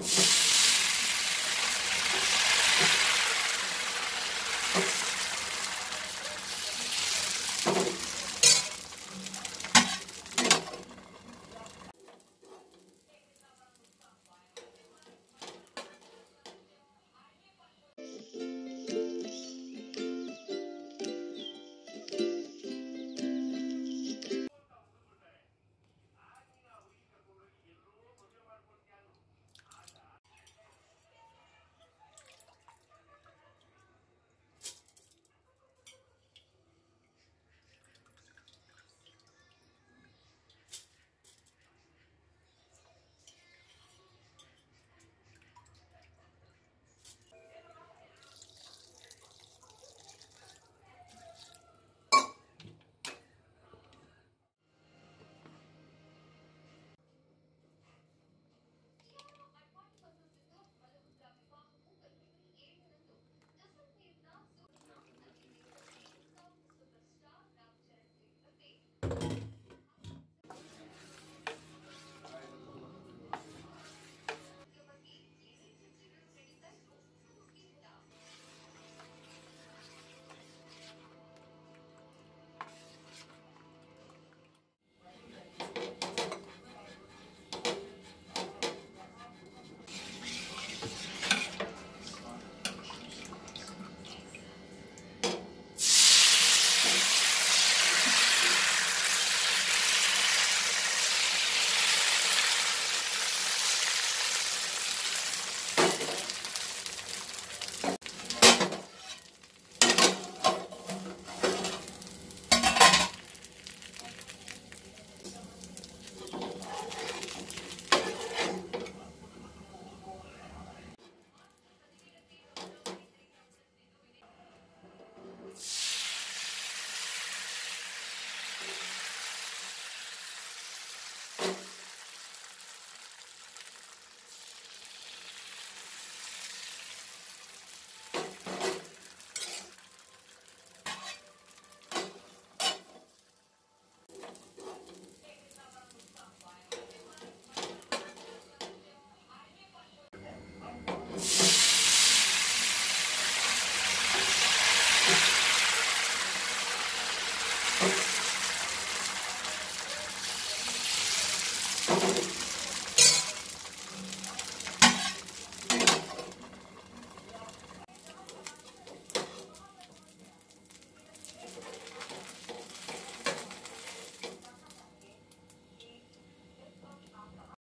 Música